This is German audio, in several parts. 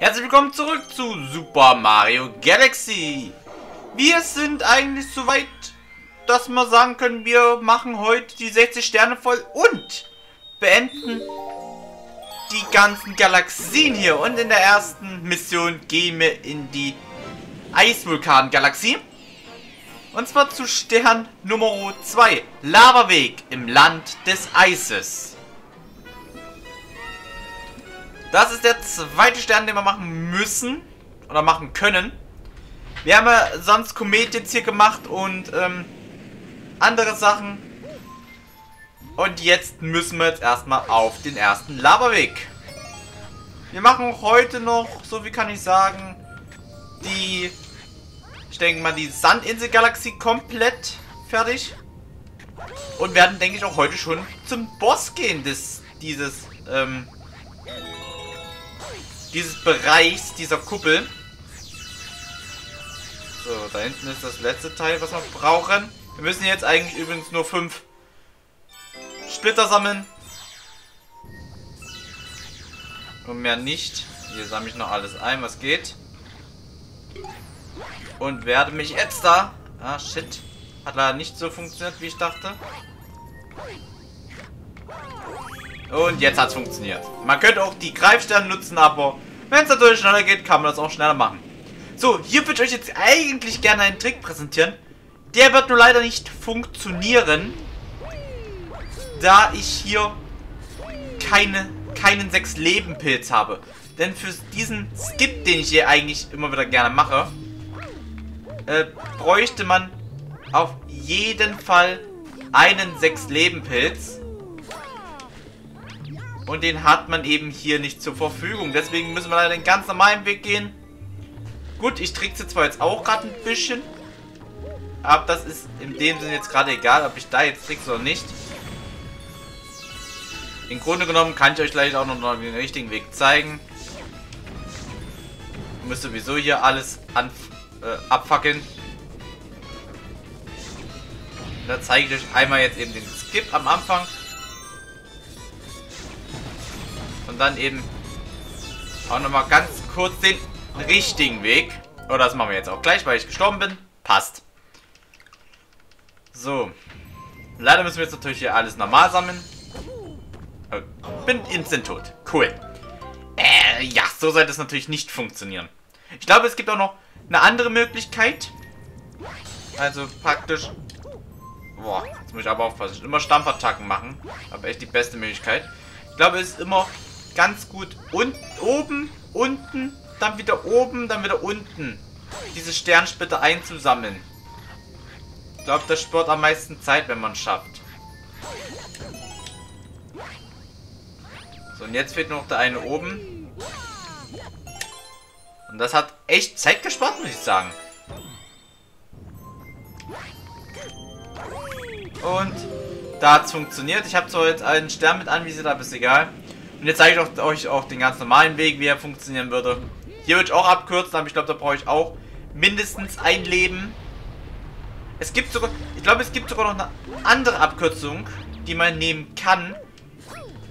Herzlich willkommen zurück zu Super Mario Galaxy. Wir sind eigentlich so weit, dass wir sagen können, wir machen heute die 60 Sterne voll und beenden die ganzen Galaxien hier. Und in der ersten Mission gehen wir in die Eisvulkan-Galaxie. Und zwar zu Stern Nummer 2, Lavaweg im Land des Eises. Das ist der zweite Stern, den wir machen müssen. Oder machen können. Wir haben ja sonst Komet jetzt hier gemacht und ähm, andere Sachen. Und jetzt müssen wir jetzt erstmal auf den ersten Lavaweg. Wir machen heute noch, so wie kann ich sagen, die, ich denke mal, die Sandinsel-Galaxie komplett fertig. Und werden, denke ich, auch heute schon zum Boss gehen des, dieses, ähm, dieses Bereichs, dieser Kuppel. So, da hinten ist das letzte Teil, was wir brauchen. Wir müssen jetzt eigentlich übrigens nur fünf Splitter sammeln. Und mehr nicht. Hier sammle ich noch alles ein, was geht. Und werde mich jetzt da... Ah, shit. Hat leider nicht so funktioniert, wie ich dachte. Und jetzt hat es funktioniert. Man könnte auch die Greifsterne nutzen, aber wenn es natürlich schneller geht, kann man das auch schneller machen. So, hier würde ich euch jetzt eigentlich gerne einen Trick präsentieren. Der wird nur leider nicht funktionieren, da ich hier keine, keinen 6-Leben-Pilz habe. Denn für diesen Skip, den ich hier eigentlich immer wieder gerne mache, äh, bräuchte man auf jeden Fall einen 6-Leben-Pilz. Und den hat man eben hier nicht zur Verfügung. Deswegen müssen wir leider den ganz normalen Weg gehen. Gut, ich trickse zwar jetzt auch gerade ein bisschen. Aber das ist in dem Sinne jetzt gerade egal, ob ich da jetzt trickse oder nicht. Im Grunde genommen kann ich euch gleich auch noch den richtigen Weg zeigen. Ich muss sowieso hier alles an, äh, abfackeln. Da zeige ich euch einmal jetzt eben den Skip am Anfang. Und dann eben auch nochmal ganz kurz den richtigen Weg. Oder das machen wir jetzt auch gleich, weil ich gestorben bin. Passt. So. Leider müssen wir jetzt natürlich hier alles normal sammeln. Äh, bin instant tot. Cool. Äh, ja, so sollte es natürlich nicht funktionieren. Ich glaube, es gibt auch noch eine andere Möglichkeit. Also praktisch... Boah, jetzt muss ich aber aufpassen. Immer Stampfattacken machen. Aber echt die beste Möglichkeit. Ich glaube, es ist immer ganz gut und oben, unten, dann wieder oben, dann wieder unten diese Sternsplitter einzusammeln. Ich glaube, das spart am meisten Zeit, wenn man es schafft. So, und jetzt fehlt nur noch der eine oben. Und das hat echt Zeit gespart, muss ich sagen. Und da hat es funktioniert. Ich habe zwar jetzt einen Stern mit anvisiert, aber ist egal. Und jetzt zeige ich euch auch den ganz normalen Weg, wie er funktionieren würde. Hier würde ich auch abkürzen, aber ich glaube, da brauche ich auch mindestens ein Leben. Es gibt sogar, ich glaube, es gibt sogar noch eine andere Abkürzung, die man nehmen kann.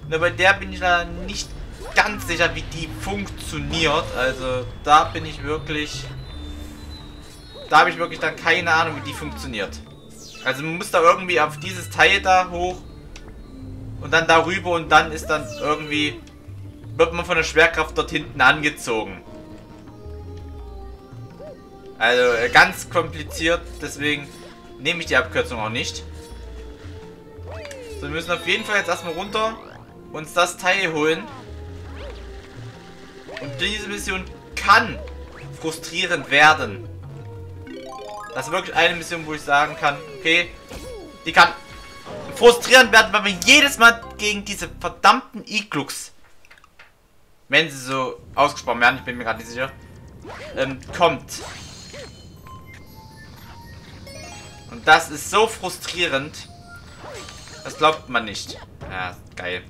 Nur bei der bin ich da nicht ganz sicher, wie die funktioniert. Also da bin ich wirklich, da habe ich wirklich dann keine Ahnung, wie die funktioniert. Also man muss da irgendwie auf dieses Teil da hoch und dann darüber und dann ist dann irgendwie, wird man von der Schwerkraft dort hinten angezogen. Also äh, ganz kompliziert, deswegen nehme ich die Abkürzung auch nicht. So, wir müssen auf jeden Fall jetzt erstmal runter uns das Teil holen. Und diese Mission kann frustrierend werden. Das ist wirklich eine Mission, wo ich sagen kann, okay, die kann frustrierend werden, weil wir jedes Mal gegen diese verdammten Iglux, wenn sie so ausgesprochen werden, ich bin mir gerade nicht sicher, ähm, kommt. Und das ist so frustrierend. Das glaubt man nicht. Ja, geil.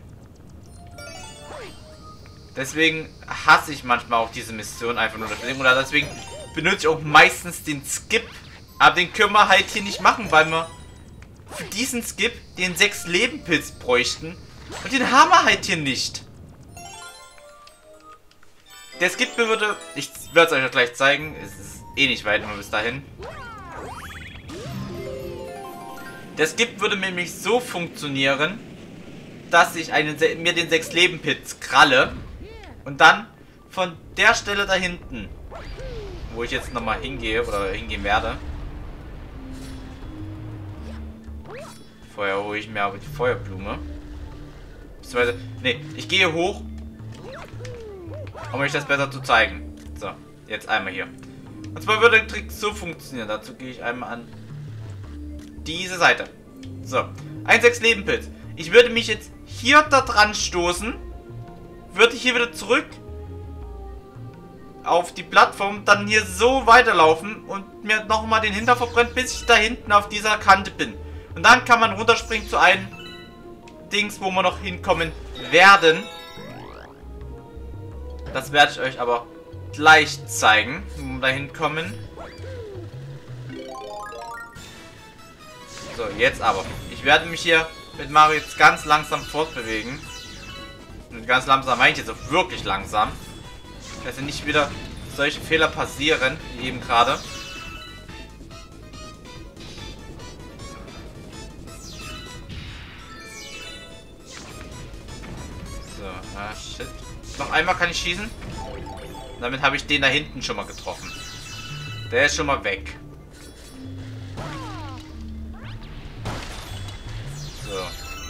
Deswegen hasse ich manchmal auch diese Mission einfach nur deswegen. Oder deswegen benutze ich auch meistens den Skip. Aber den können wir halt hier nicht machen, weil wir für diesen Skip den 6 Lebenpilz bräuchten. Und den haben wir halt hier nicht. Der Skip würde... Ich werde es euch gleich zeigen. Es ist eh nicht weit, nur bis dahin. Der Skip würde nämlich so funktionieren, dass ich einen, mir den 6 Leben Pit kralle und dann von der Stelle da hinten, wo ich jetzt nochmal hingehe oder hingehen werde, vorher hole ich mir aber die Feuerblume. Beziehungsweise, nee, ich gehe hoch, um euch das besser zu zeigen. So, jetzt einmal hier. Und zwar würde der Trick so funktionieren. Dazu gehe ich einmal an diese Seite. So, ein 6 Leben Pit. Ich würde mich jetzt hier da dran stoßen, würde ich hier wieder zurück auf die Plattform, dann hier so weiterlaufen und mir nochmal den Hinter verbrennt, bis ich da hinten auf dieser Kante bin. Und dann kann man runterspringen zu einem Dings, wo wir noch hinkommen werden. Das werde ich euch aber gleich zeigen, wo wir da hinkommen. So, jetzt aber. Ich werde mich hier mit Mario jetzt ganz langsam fortbewegen. Und ganz langsam meine ich jetzt auch wirklich langsam. Dass nicht wieder solche Fehler passieren, wie eben gerade. Ah shit. Noch einmal kann ich schießen. Damit habe ich den da hinten schon mal getroffen. Der ist schon mal weg.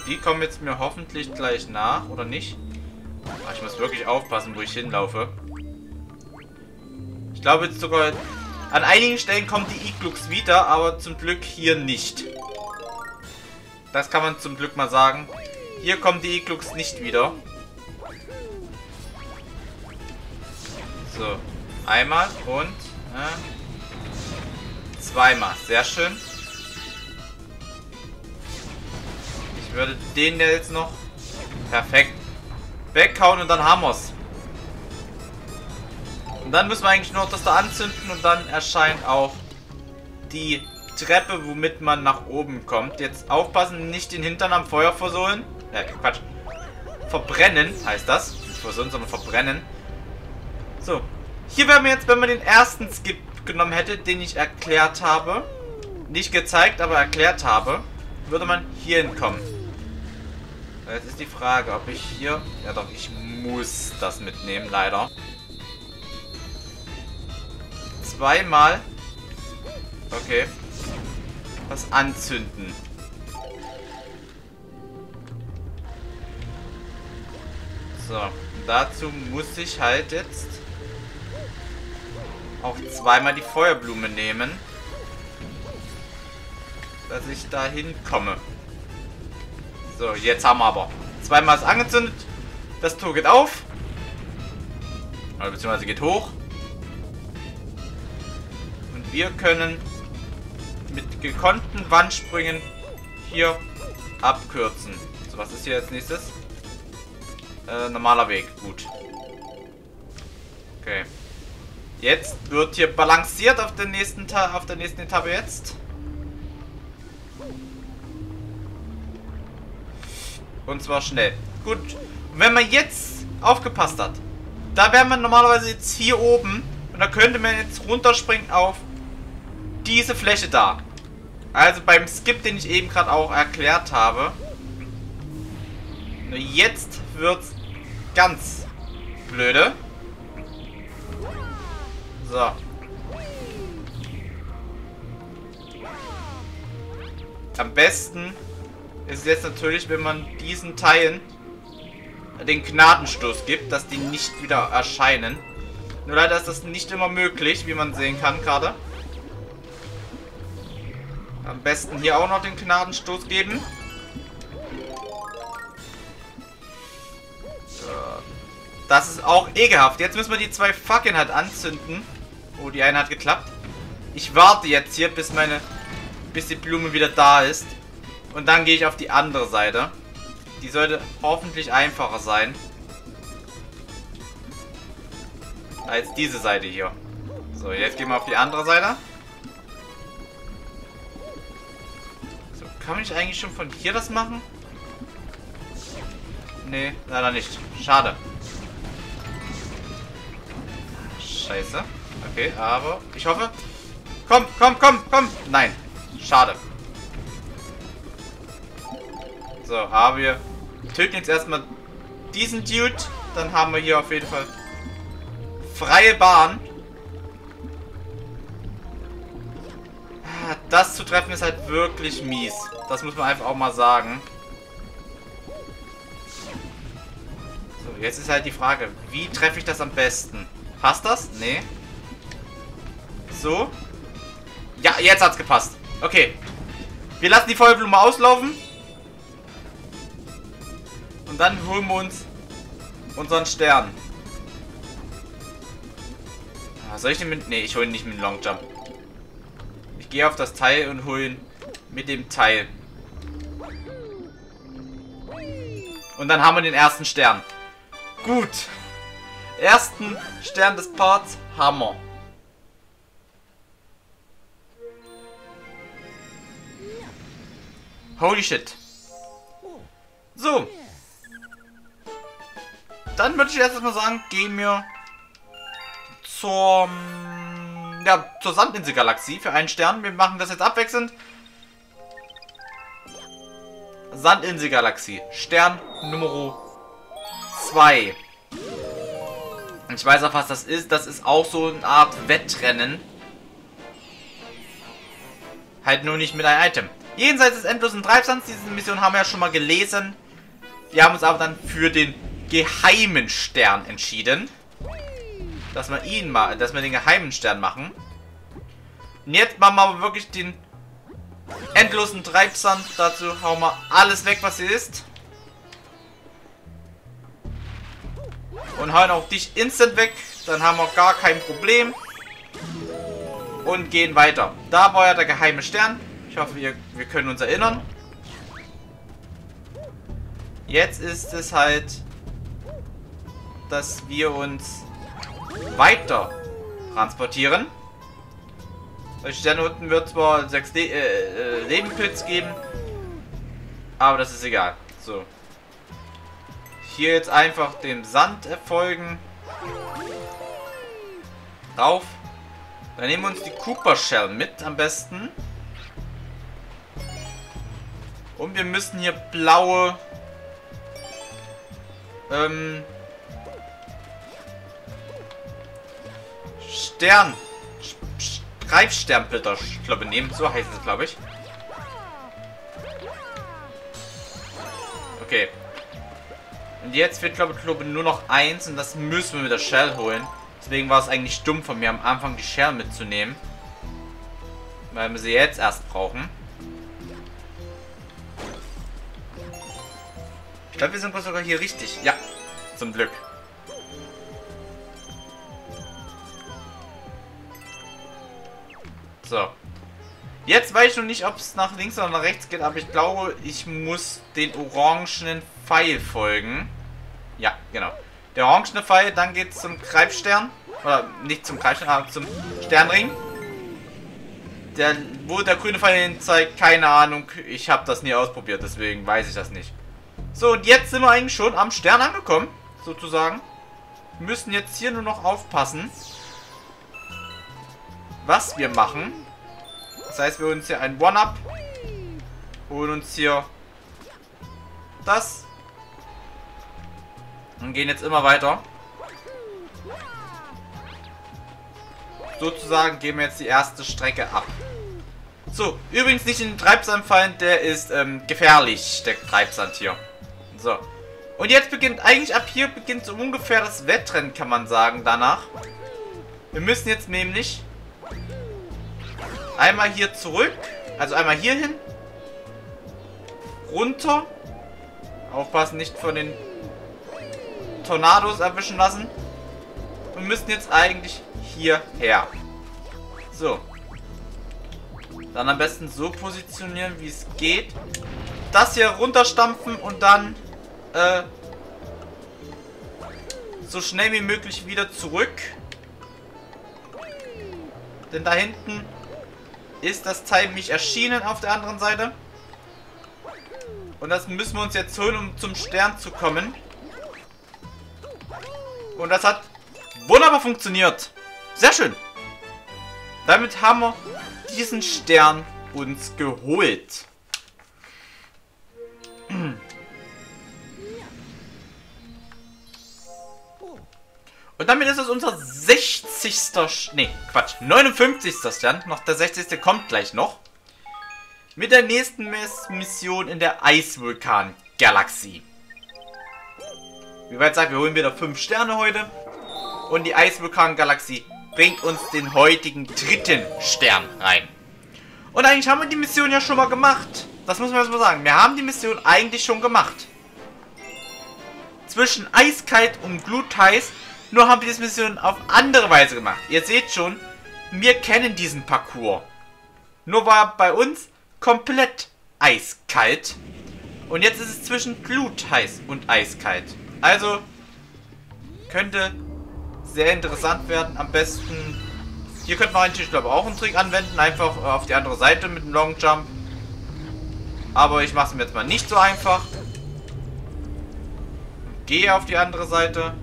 Die kommen jetzt mir hoffentlich gleich nach, oder nicht? Ach, ich muss wirklich aufpassen, wo ich hinlaufe. Ich glaube jetzt sogar... An einigen Stellen kommen die Iglux wieder, aber zum Glück hier nicht. Das kann man zum Glück mal sagen. Hier kommen die Iglux nicht wieder. So. Einmal und... Äh, zweimal. Sehr schön. würde den jetzt noch perfekt weghauen und dann haben wir's. Und dann müssen wir eigentlich nur das da anzünden und dann erscheint auch die Treppe, womit man nach oben kommt. Jetzt aufpassen, nicht den Hintern am Feuer versohlen. Äh, Quatsch. Verbrennen heißt das. Nicht versohlen, sondern verbrennen. So. Hier wären wir jetzt, wenn man den ersten Skip genommen hätte, den ich erklärt habe. Nicht gezeigt, aber erklärt habe, würde man hier hinkommen. Jetzt ist die Frage, ob ich hier... Ja doch, ich muss das mitnehmen, leider. Zweimal. Okay. Was anzünden. So, dazu muss ich halt jetzt auch zweimal die Feuerblume nehmen, dass ich da hinkomme. So, jetzt haben wir aber. Zweimal ist angezündet. Das Tor geht auf. Oder beziehungsweise geht hoch. Und wir können mit gekonnten Wandsprüngen hier abkürzen. So, was ist hier als nächstes? Äh, normaler Weg. Gut. Okay. Jetzt wird hier balanciert auf der nächsten, auf der nächsten Etappe jetzt. Und zwar schnell. Gut. wenn man jetzt aufgepasst hat, da wäre man normalerweise jetzt hier oben. Und da könnte man jetzt runterspringen auf diese Fläche da. Also beim Skip, den ich eben gerade auch erklärt habe. Nur jetzt wird's ganz blöde. So. Am besten ist jetzt natürlich, wenn man diesen Teilen den Gnadenstoß gibt, dass die nicht wieder erscheinen. Nur leider ist das nicht immer möglich, wie man sehen kann gerade. Am besten hier auch noch den Gnadenstoß geben. Das ist auch ekelhaft. Jetzt müssen wir die zwei Fackeln halt anzünden. Oh, die eine hat geklappt. Ich warte jetzt hier, bis meine... bis die Blume wieder da ist. Und dann gehe ich auf die andere Seite. Die sollte hoffentlich einfacher sein. Als diese Seite hier. So, jetzt gehen wir auf die andere Seite. So, kann ich eigentlich schon von hier das machen? Nee, leider nicht. Schade. scheiße. Okay, aber ich hoffe... Komm, komm, komm, komm! Nein. Schade. So, aber wir töten jetzt erstmal diesen Dude. Dann haben wir hier auf jeden Fall freie Bahn. Ah, das zu treffen ist halt wirklich mies. Das muss man einfach auch mal sagen. So, jetzt ist halt die Frage, wie treffe ich das am besten? Passt das? Nee. So. Ja, jetzt hat's gepasst. Okay. Wir lassen die Feuerblume auslaufen. Und dann holen wir uns unseren Stern. Ah, soll ich den mit... Ne, ich hole ihn nicht mit dem Long Jump. Ich gehe auf das Teil und hole ihn mit dem Teil. Und dann haben wir den ersten Stern. Gut. Ersten Stern des Parts. Hammer. Holy shit. So. Dann würde ich erst mal sagen, gehen wir zur, ja, zur Sandinselgalaxie für einen Stern. Wir machen das jetzt abwechselnd. Sandinselgalaxie. Stern Nummer 2. Ich weiß auch, was das ist. Das ist auch so eine Art Wettrennen. Halt nur nicht mit einem Item. Jenseits des endlosen Treibsands, diese Mission haben wir ja schon mal gelesen. Wir haben uns aber dann für den geheimen Stern entschieden. Dass wir ihn mal, dass wir den geheimen Stern machen. Und jetzt machen wir aber wirklich den endlosen Treibsand. Dazu hauen wir alles weg, was hier ist. Und hauen auch dich instant weg. Dann haben wir gar kein Problem. Und gehen weiter. Da war ja der geheime Stern. Ich hoffe, wir, wir können uns erinnern. Jetzt ist es halt, dass wir uns weiter transportieren. Sterne unten wird zwar 6 Le äh, äh, Lebenpilz geben, aber das ist egal. So. Hier jetzt einfach dem Sand erfolgen. Drauf. Dann nehmen wir uns die Cooper Shell mit am besten. Und wir müssen hier blaue ähm, Stern Greifsternblätter, ich glaube, nehmen. So heißt es, glaube ich. Okay. Und jetzt wird, glaube ich, glaube nur noch eins und das müssen wir mit der Shell holen. Deswegen war es eigentlich dumm von mir, am Anfang die Shell mitzunehmen. Weil wir sie jetzt erst brauchen. Ich glaube, wir sind sogar hier richtig. Ja, zum Glück. So. Jetzt weiß ich noch nicht, ob es nach links oder nach rechts geht, aber ich glaube, ich muss den orangenen Pfeil folgen. Ja, genau. Der orangene Pfeil, dann geht es zum Greifstern. Oder nicht zum Greifstern, aber zum Sternring. Der, wo der grüne Pfeil hin zeigt, keine Ahnung. Ich habe das nie ausprobiert, deswegen weiß ich das nicht. So, und jetzt sind wir eigentlich schon am Stern angekommen, sozusagen. Wir müssen jetzt hier nur noch aufpassen, was wir machen. Das heißt, wir holen uns hier ein One-Up, holen uns hier das und gehen jetzt immer weiter. Sozusagen gehen wir jetzt die erste Strecke ab. So, übrigens nicht in den Treibsand fallen, der ist ähm, gefährlich, der Treibsand hier. So. Und jetzt beginnt, eigentlich ab hier beginnt so ungefähr das Wettrennen, kann man sagen, danach. Wir müssen jetzt nämlich einmal hier zurück, also einmal hier hin, runter, aufpassen, nicht von den Tornados erwischen lassen. Und müssen jetzt eigentlich hierher. So. Dann am besten so positionieren, wie es geht. Das hier runterstampfen und dann äh, so schnell wie möglich wieder zurück. Denn da hinten ist das Teil mich erschienen auf der anderen Seite. Und das müssen wir uns jetzt holen, um zum Stern zu kommen. Und das hat wunderbar funktioniert. Sehr schön. Damit haben wir diesen Stern uns geholt. Und damit ist es unser 60. Sch nee, Quatsch, 59. Stern. Noch der 60. kommt gleich noch. Mit der nächsten Miss Mission in der Eisvulkan-Galaxie. Wie weit sagt, wir holen wieder 5 Sterne heute. Und die Eisvulkan-Galaxie bringt uns den heutigen dritten Stern rein. Und eigentlich haben wir die Mission ja schon mal gemacht. Das muss man erstmal sagen. Wir haben die Mission eigentlich schon gemacht. Zwischen eiskalt und glutheiß nur haben wir diese Mission auf andere Weise gemacht. Ihr seht schon, wir kennen diesen Parcours. Nur war bei uns komplett eiskalt. Und jetzt ist es zwischen glutheiß und eiskalt. Also könnte sehr interessant werden. Am besten... Hier könnte man natürlich, glaube ich, auch einen Trick anwenden. Einfach auf die andere Seite mit dem Long Jump. Aber ich mache es mir jetzt mal nicht so einfach. Gehe auf die andere Seite.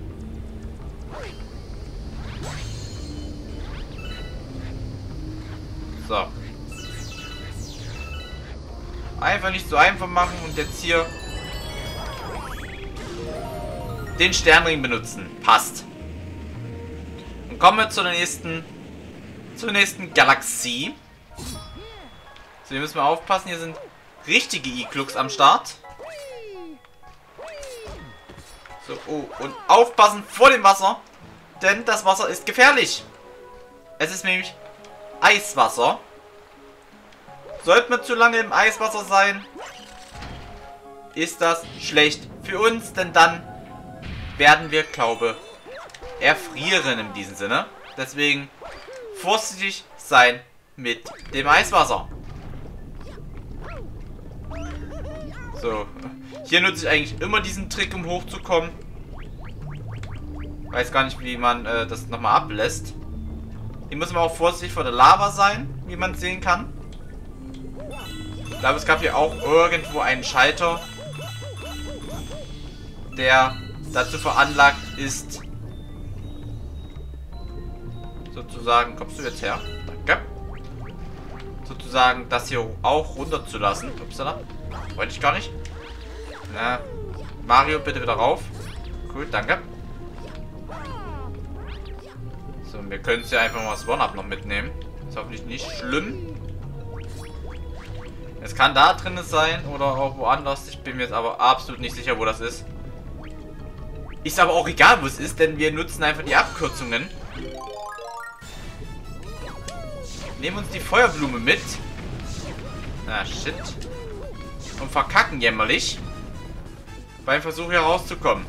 So. Einfach nicht so einfach machen und jetzt hier den Sternring benutzen. Passt. Und kommen wir zur nächsten zur nächsten Galaxie. So, hier müssen wir aufpassen. Hier sind richtige E-Clucks am Start. So, oh, und aufpassen vor dem Wasser. Denn das Wasser ist gefährlich. Es ist nämlich Eiswasser. Sollten wir zu lange im Eiswasser sein, ist das schlecht für uns, denn dann werden wir, glaube erfrieren in diesem Sinne. Deswegen vorsichtig sein mit dem Eiswasser. So. Hier nutze ich eigentlich immer diesen Trick, um hochzukommen. Weiß gar nicht, wie man äh, das nochmal ablässt. Hier muss man auch vorsichtig vor der Lava sein, wie man sehen kann. Ich glaube, es gab hier auch irgendwo einen Schalter, der dazu veranlagt ist, sozusagen, kommst du jetzt her? Danke. Sozusagen das hier auch runterzulassen. Upsala. Wollte ich gar nicht. Na, Mario, bitte wieder rauf. Gut, danke. Wir können es ja einfach mal das One-Up noch mitnehmen. Ist hoffentlich nicht schlimm. Es kann da drin sein oder auch woanders. Ich bin mir jetzt aber absolut nicht sicher, wo das ist. Ist aber auch egal, wo es ist, denn wir nutzen einfach die Abkürzungen. Nehmen uns die Feuerblume mit. Ah, shit. Und verkacken jämmerlich. Beim Versuch hier rauszukommen.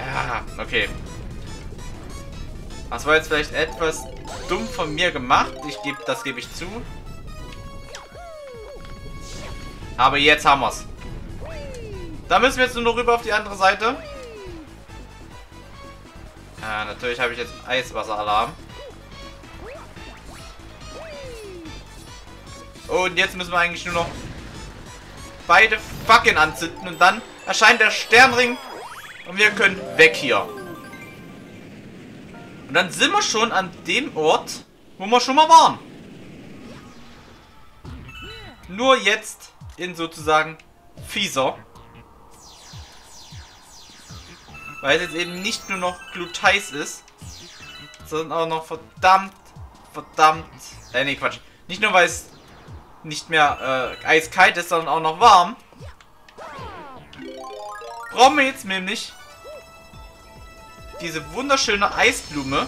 Naja, okay. Das war jetzt vielleicht etwas dumm von mir gemacht. Ich gebe, das gebe ich zu. Aber jetzt haben wir's. Da müssen wir jetzt nur noch rüber auf die andere Seite. Ja, natürlich habe ich jetzt Eiswasseralarm. Und jetzt müssen wir eigentlich nur noch beide Fackeln anzünden und dann erscheint der Sternring und wir können weg hier. Und dann sind wir schon an dem Ort, wo wir schon mal waren. Nur jetzt in sozusagen fieser. Weil es jetzt eben nicht nur noch glutheiß ist, sondern auch noch verdammt, verdammt, äh, nee, Quatsch. Nicht nur, weil es nicht mehr äh, eiskalt ist, sondern auch noch warm. Brauchen wir jetzt nämlich diese wunderschöne Eisblume,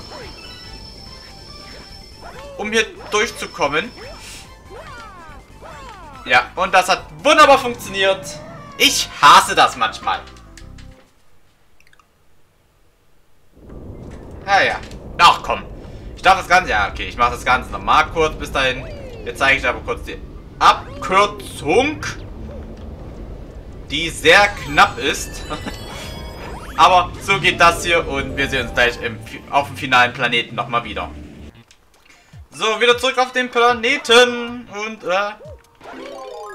um hier durchzukommen. Ja, und das hat wunderbar funktioniert. Ich hasse das manchmal. Ja, ja. Ach komm. Ich darf das Ganze. Ja, okay. Ich mache das Ganze nochmal kurz bis dahin. Jetzt zeige ich aber kurz die Abkürzung. Die sehr knapp ist. aber so geht das hier und wir sehen uns gleich im, auf dem finalen Planeten nochmal wieder. So, wieder zurück auf den Planeten. Und äh,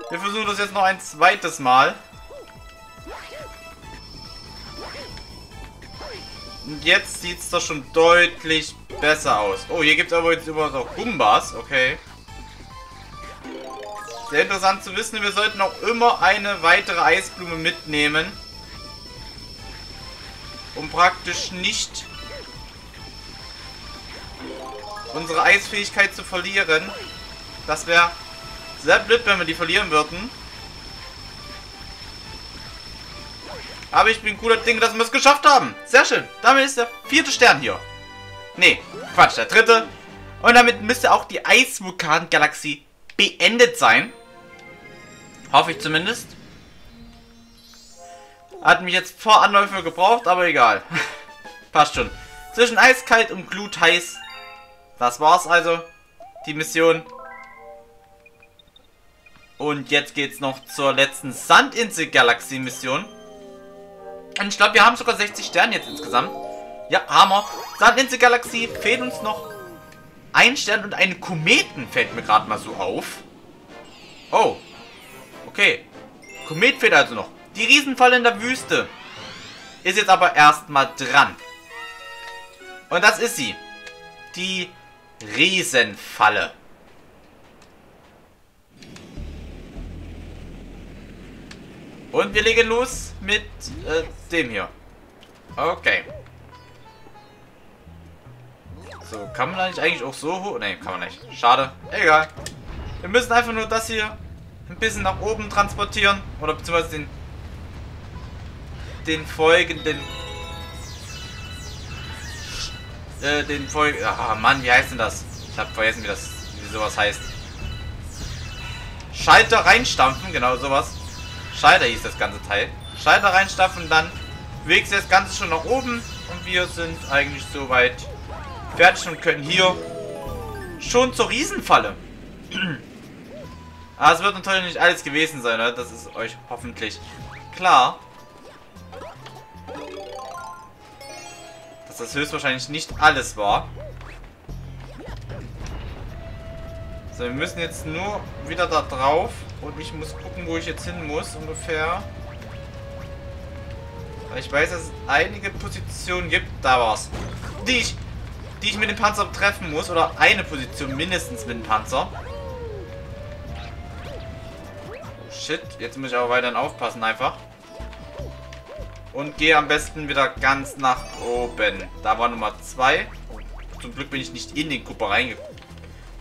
wir versuchen das jetzt noch ein zweites Mal. Und jetzt sieht es doch schon deutlich besser aus. Oh, hier gibt es aber jetzt überhaupt auch Gumbas. Okay. Sehr interessant zu wissen. Wir sollten auch immer eine weitere Eisblume mitnehmen. Um praktisch nicht unsere Eisfähigkeit zu verlieren. Das wäre sehr blöd, wenn wir die verlieren würden. Aber ich bin guter Ding, dass wir es geschafft haben. Sehr schön. Damit ist der vierte Stern hier. Nee, Quatsch, der dritte. Und damit müsste auch die Eisvulkan-Galaxie beendet sein. Hoffe ich zumindest. Hat mich jetzt vor Anläufe gebraucht, aber egal. Passt schon. Zwischen eiskalt und glutheiß. Das war's also. Die Mission. Und jetzt geht's noch zur letzten Sandinsel-Galaxie-Mission. Und ich glaube, wir haben sogar 60 Sterne jetzt insgesamt. Ja, Hammer. Sandinsel-Galaxie fehlt uns noch ein Stern und eine Kometen fällt mir gerade mal so auf. Oh. Okay. Komet fehlt also noch. Die Riesenfalle in der Wüste ist jetzt aber erstmal dran. Und das ist sie. Die Riesenfalle. Und wir legen los mit äh, dem hier. Okay. So, kann man eigentlich auch so hoch? Ne, kann man nicht. Schade. Egal. Wir müssen einfach nur das hier ein bisschen nach oben transportieren. Oder beziehungsweise den den folgenden äh, den folgenden ah Mann, wie heißt denn das? Ich habe vergessen, wie das wie sowas heißt. Schalter reinstampfen, genau sowas. Schalter hieß das ganze Teil. Schalter reinstampfen, dann bewegt das Ganze schon nach oben und wir sind eigentlich soweit fertig und können hier schon zur Riesenfalle. Aber es wird natürlich nicht alles gewesen sein, oder? das ist euch hoffentlich klar. Dass das höchstwahrscheinlich nicht alles war. So, wir müssen jetzt nur wieder da drauf und ich muss gucken, wo ich jetzt hin muss ungefähr. Weil ich weiß, dass es einige Positionen gibt. Da war's. Die ich die ich mit dem Panzer treffen muss. Oder eine Position mindestens mit dem Panzer. Oh shit, jetzt muss ich aber weiterhin aufpassen einfach. Und gehe am besten wieder ganz nach oben. Da war Nummer 2. Zum Glück bin ich nicht in den Kuper reinge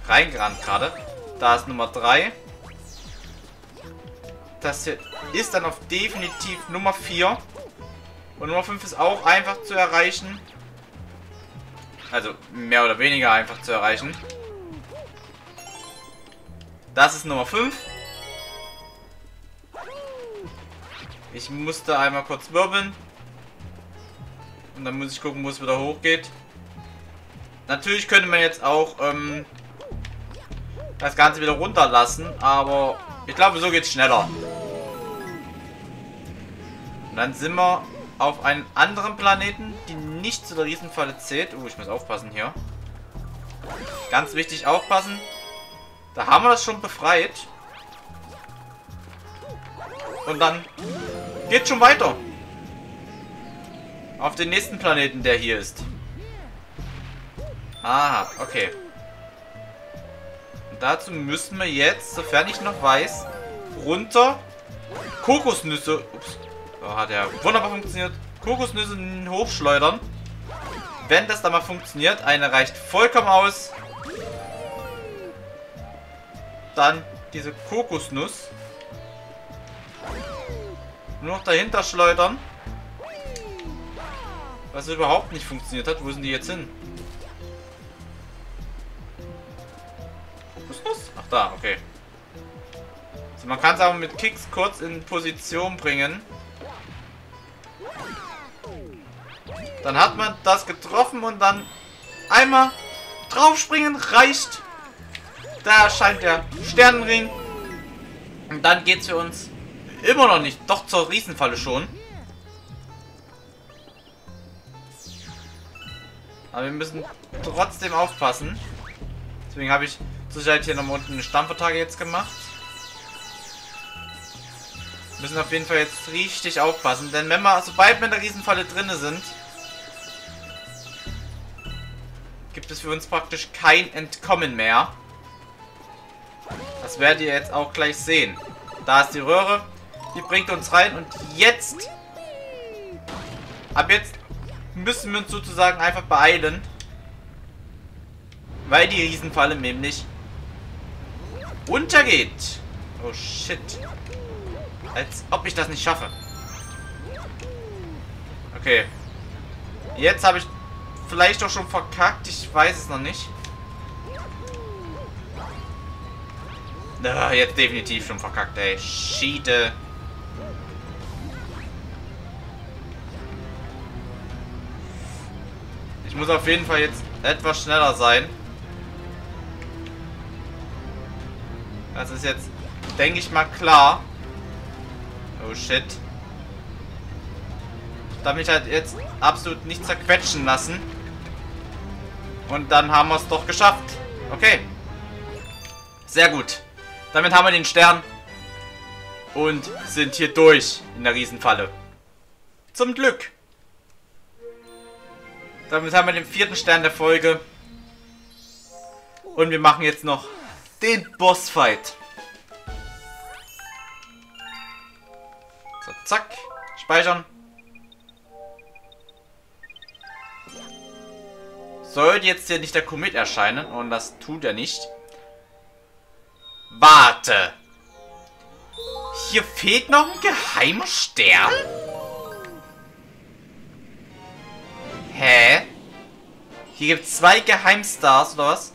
reingerannt gerade. Da ist Nummer 3. Das hier ist dann auf definitiv Nummer 4. Und Nummer 5 ist auch einfach zu erreichen. Also mehr oder weniger einfach zu erreichen. Das ist Nummer 5. Ich musste einmal kurz wirbeln. Und dann muss ich gucken, wo es wieder hochgeht. Natürlich könnte man jetzt auch ähm, das Ganze wieder runterlassen, aber ich glaube, so geht es schneller. Und dann sind wir auf einen anderen Planeten, die nicht zu der Riesenfalle zählt. Oh, ich muss aufpassen hier. Ganz wichtig aufpassen. Da haben wir das schon befreit. Und dann geht schon weiter. Auf den nächsten Planeten, der hier ist. Aha, okay. Und dazu müssen wir jetzt, sofern ich noch weiß, runter Kokosnüsse. Ups. Oh, hat ja wunderbar funktioniert. Kokosnüsse hochschleudern. Wenn das dann mal funktioniert, eine reicht vollkommen aus. Dann diese Kokosnuss. Nur noch dahinter schleudern. Was überhaupt nicht funktioniert hat. Wo sind die jetzt hin? Kokosnuss? Ach da, okay. So, man kann es aber mit Kicks kurz in Position bringen. Dann hat man das getroffen und dann einmal draufspringen reicht. Da erscheint der Sternenring. Und dann geht es für uns immer noch nicht. Doch zur Riesenfalle schon. Aber wir müssen trotzdem aufpassen. Deswegen habe ich zur Sicherheit hier noch unten eine Stammvertage jetzt gemacht. Wir müssen auf jeden Fall jetzt richtig aufpassen. Denn wenn wir, sobald wir in der Riesenfalle drinne sind, gibt es für uns praktisch kein Entkommen mehr. Das werdet ihr jetzt auch gleich sehen. Da ist die Röhre. Die bringt uns rein. Und jetzt... Ab jetzt müssen wir uns sozusagen einfach beeilen. Weil die Riesenfalle nämlich untergeht. Oh shit. Als ob ich das nicht schaffe. Okay. Jetzt habe ich vielleicht auch schon verkackt. Ich weiß es noch nicht. Ah, jetzt definitiv schon verkackt, ey. Schiete. Muss auf jeden Fall jetzt etwas schneller sein. Das ist jetzt, denke ich mal, klar. Oh shit. Damit halt jetzt absolut nicht zerquetschen lassen. Und dann haben wir es doch geschafft. Okay. Sehr gut. Damit haben wir den Stern. Und sind hier durch in der Riesenfalle. Zum Glück. Damit haben wir den vierten Stern der Folge. Und wir machen jetzt noch den Bossfight. So, zack. Speichern. Sollte jetzt hier nicht der Komet erscheinen, und das tut er nicht. Warte. Hier fehlt noch ein geheimer Stern? Hä? Hier gibt es zwei Geheimstars, oder was?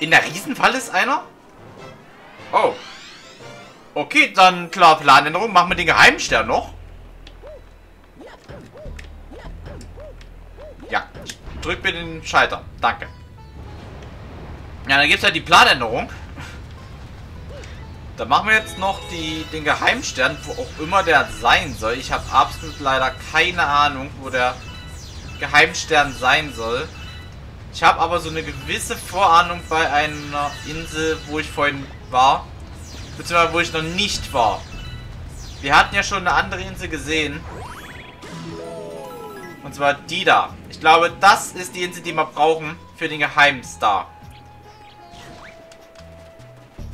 In der Riesenfalle ist einer? Oh. Okay, dann klar, Planänderung. Machen wir den Geheimstern noch. Ja, drück mir den Schalter. Danke. Ja, dann gibt es halt die Planänderung. Da machen wir jetzt noch die, den Geheimstern, wo auch immer der sein soll. Ich habe absolut leider keine Ahnung, wo der Geheimstern sein soll. Ich habe aber so eine gewisse Vorahnung bei einer Insel, wo ich vorhin war. Beziehungsweise wo ich noch nicht war. Wir hatten ja schon eine andere Insel gesehen. Und zwar die da. Ich glaube, das ist die Insel, die wir brauchen für den Geheimstar.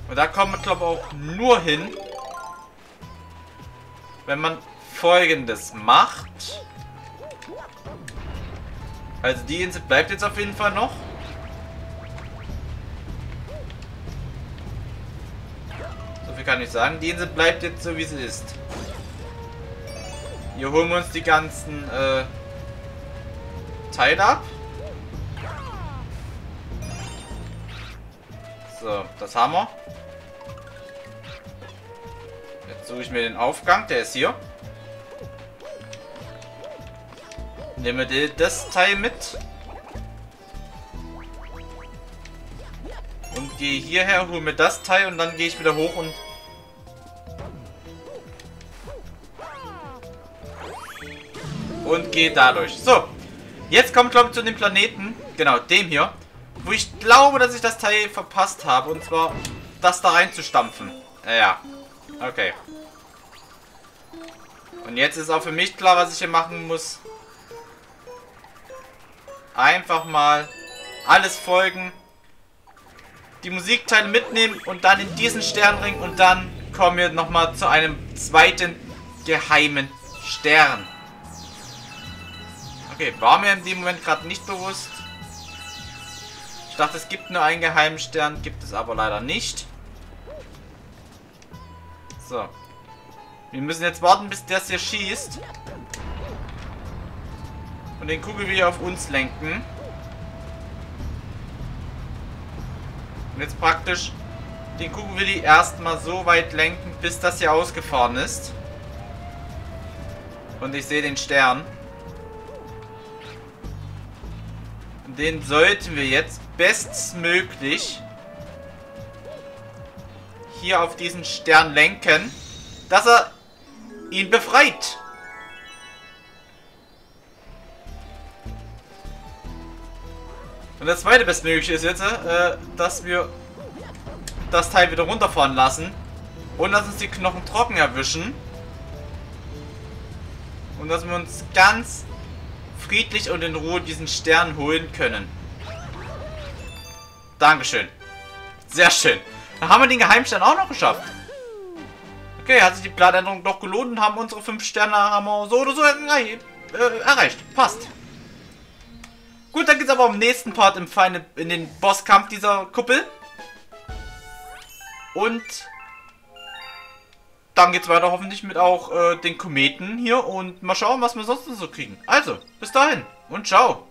Und da kommt man, glaube ich, auch nur hin, wenn man folgendes macht. Also die Insel bleibt jetzt auf jeden Fall noch. So viel kann ich sagen. Die Insel bleibt jetzt so, wie sie ist. Hier holen wir uns die ganzen äh, Teile ab. So, das haben wir. Jetzt suche ich mir den Aufgang. Der ist hier. Nehme das Teil mit. Und gehe hierher, hole mir das Teil und dann gehe ich wieder hoch und... Und gehe dadurch. So. Jetzt kommt, glaube ich, zu dem Planeten. Genau, dem hier. Wo ich glaube, dass ich das Teil verpasst habe. Und zwar, das da reinzustampfen. Ja. Okay. Und jetzt ist auch für mich klar, was ich hier machen muss einfach mal alles folgen, die Musikteile mitnehmen und dann in diesen Sternring und dann kommen wir nochmal zu einem zweiten geheimen Stern. Okay, war mir in dem Moment gerade nicht bewusst. Ich dachte, es gibt nur einen geheimen Stern, gibt es aber leider nicht. So. Wir müssen jetzt warten, bis das hier schießt. Und den Kugel wieder auf uns lenken. Und jetzt praktisch den Kugelwilli erstmal so weit lenken, bis das hier ausgefahren ist. Und ich sehe den Stern. Und den sollten wir jetzt bestmöglich hier auf diesen Stern lenken, dass er ihn befreit. Und das zweite Bestmögliche ist jetzt, äh, dass wir das Teil wieder runterfahren lassen. Und dass uns die Knochen trocken erwischen. Und dass wir uns ganz friedlich und in Ruhe diesen Stern holen können. Dankeschön. Sehr schön. Dann haben wir den Geheimstern auch noch geschafft. Okay, hat sich die Planänderung doch gelohnt und haben unsere 5 Sterne haben wir so oder so äh, erreicht. Passt. Gut, dann geht es aber im nächsten Part im Final, in den Bosskampf dieser Kuppel. Und dann geht es weiter hoffentlich mit auch äh, den Kometen hier und mal schauen, was wir sonst noch so kriegen. Also, bis dahin und ciao.